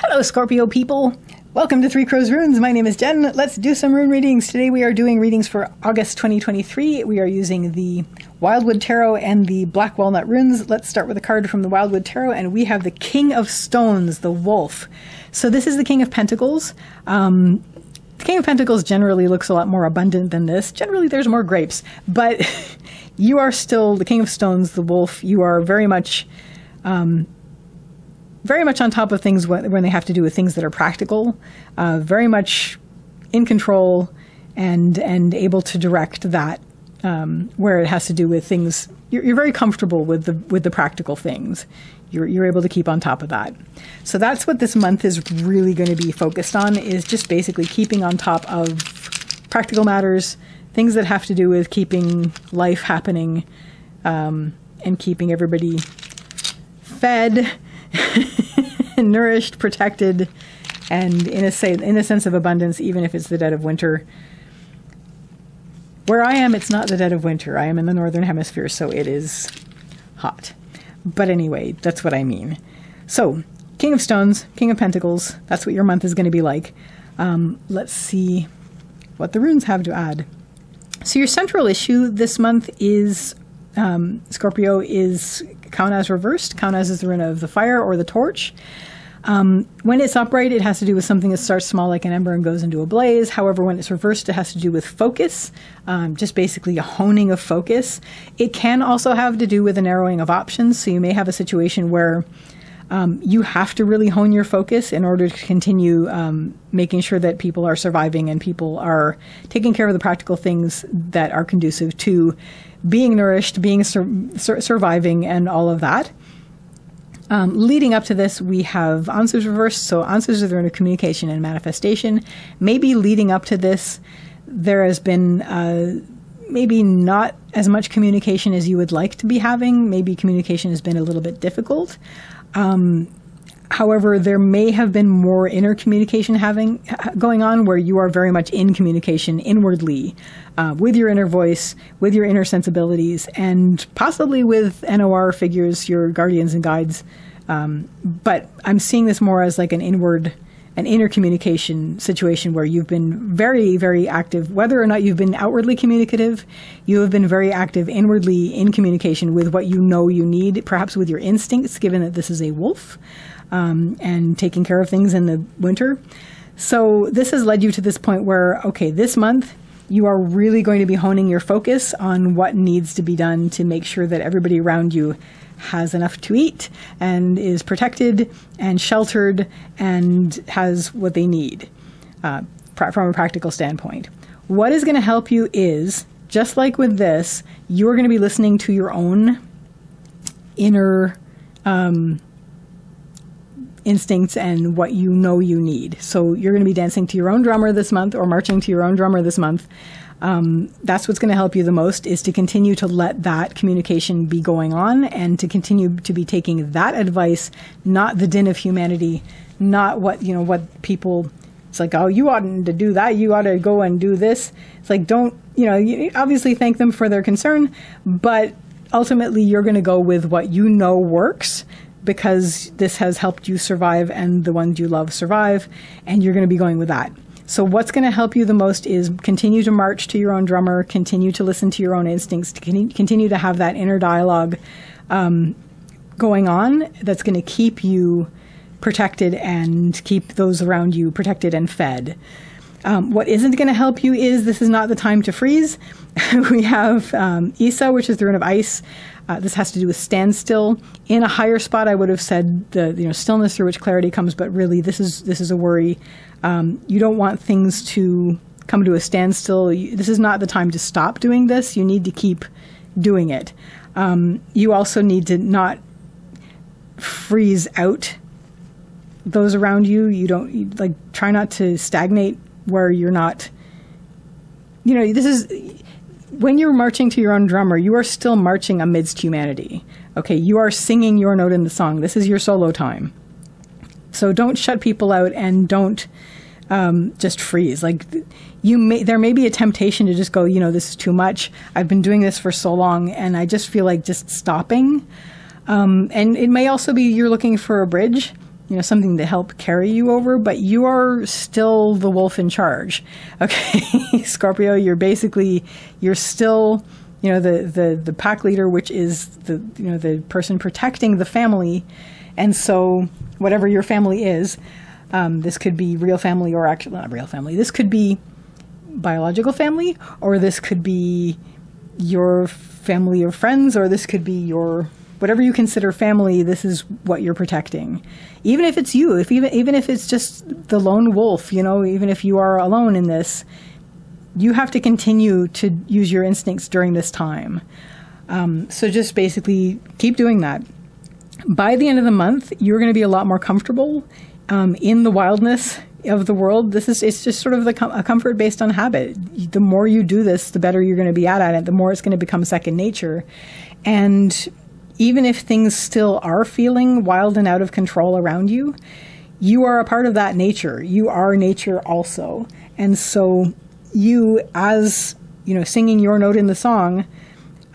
Hello, Scorpio people. Welcome to Three Crows Runes. My name is Jen. Let's do some rune readings. Today we are doing readings for August 2023. We are using the Wildwood Tarot and the Black Walnut runes. Let's start with a card from the Wildwood Tarot, and we have the King of Stones, the Wolf. So this is the King of Pentacles. Um, the King of Pentacles generally looks a lot more abundant than this. Generally, there's more grapes, but you are still the King of Stones, the Wolf. You are very much. Um, very much on top of things when, they have to do with things that are practical, uh, very much in control and and able to direct that um, where it has to do with things. You're, you're, very comfortable with the with the practical things. You're you're able to keep on top of that. So that's what this month is really going to be focused on. Is just basically keeping on top of practical matters, things that have to do with keeping life happening, um, and keeping everybody fed nourished, protected, and in a in a sense of abundance, even if it's the dead of winter. Where I am, it's not the dead of winter. I am in the northern hemisphere, so it is hot. But anyway, that's what I mean. So, King of Stones, King of Pentacles, that's what your month is going to be like. Um, let's see what the runes have to add. So, your central issue this month is um, Scorpio is Kaunaz reversed. Kaunaz is the rune of the fire or the torch. Um, when it's upright, it has to do with something that starts small like an ember and goes into a blaze. However, when it's reversed, it has to do with focus, um, just basically a honing of focus. It can also have to do with a narrowing of options. So you may have a situation where um, you have to really hone your focus in order to continue um, making sure that people are surviving and people are taking care of the practical things that are conducive to being nourished, being sur- sur- surviving, and all of that. Um, leading up to this, we have Ansuz reversed. So Ansuz are the communication and manifestation. Maybe leading up to this, there has been uh, maybe not as much communication as you would like to be having. Maybe communication has been a little bit difficult. Um, However, there may have been more inner communication having going on where you are very much in communication inwardly uh, with your inner voice, with your inner sensibilities, and possibly with NOR figures, your guardians and guides. Um, but I'm seeing this more as like an inward, an inner communication situation where you've been very, very active. Whether or not you've been outwardly communicative, you have been very active inwardly in communication with what you know you need, perhaps with your instincts, given that this is a wolf um, and taking care of things in the winter. So this has led you to this point where, okay, this month you are really going to be honing your focus on what needs to be done to make sure that everybody around you has enough to eat and is protected and sheltered and has what they need uh, from a practical standpoint. What is going to help you is, just like with this, you're going to be listening to your own inner um, instincts and what you know you need. So you're going to be dancing to your own drummer this month or marching to your own drummer this month. Um, that's what's going to help you the most is to continue to let that communication be going on and to continue to be taking that advice, not the din of humanity, not what you know what people. It's like, oh, you oughtn't to do that. You ought to go and do this. It's like, don't you know? You obviously thank them for their concern, but ultimately you're going to go with what you know works because this has helped you survive and the ones you love survive, and you're going to be going with that. So, what's going to help you the most is continue to march to your own drummer, continue to listen to your own instincts, to continue to have that inner dialogue um, going on that's going to keep you protected and keep those around you protected and fed. Um, what isn't going to help you is this is not the time to freeze. we have um, Isa, which is the rune of ice. Uh, this has to do with standstill. In a higher spot, I would have said the you know stillness through which clarity comes, but really this is this is a worry. Um, you don't want things to come to a standstill. This is not the time to stop doing this. You need to keep doing it. Um, you also need to not freeze out those around you. You don't you, like try not to stagnate where you're not. You know, this is when you're marching to your own drummer, you are still marching amidst humanity. Okay, you are singing your note in the song. This is your solo time. So don't shut people out and don't um, just freeze. Like you may, there may be a temptation to just go, you know, this is too much. I've been doing this for so long, and I just feel like just stopping. Um, and it may also be you're looking for a bridge. You know something to help carry you over but you are still the wolf in charge okay? Scorpio you're basically you're still you know the the the pack leader which is the you know the person protecting the family. And so whatever your family is um, this could be real family or actually not real family this could be biological family or this could be your family of friends or this could be your whatever you consider family, this is what you're protecting. Even if it's you, if even even if it's just the lone wolf, you know, even if you are alone in this, you have to continue to use your instincts during this time. Um, so just basically keep doing that. By the end of the month, you're going to be a lot more comfortable um, in the wildness of the world. This is it's just sort of the com- a comfort based on habit. The more you do this, the better you're going to be at, at it. The more it's going to become second nature, and even if things still are feeling wild and out of control around you, you are a part of that nature. You are nature also. And so you, as you know, singing your note in the song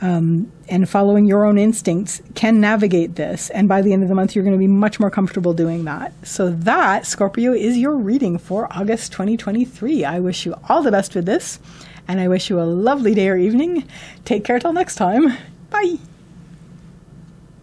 um, and following your own instincts, can navigate this. And by the end of the month, you're going to be much more comfortable doing that. So that, Scorpio, is your reading for August 2023. I wish you all the best with this, and I wish you a lovely day or evening. Take care till next time. Bye.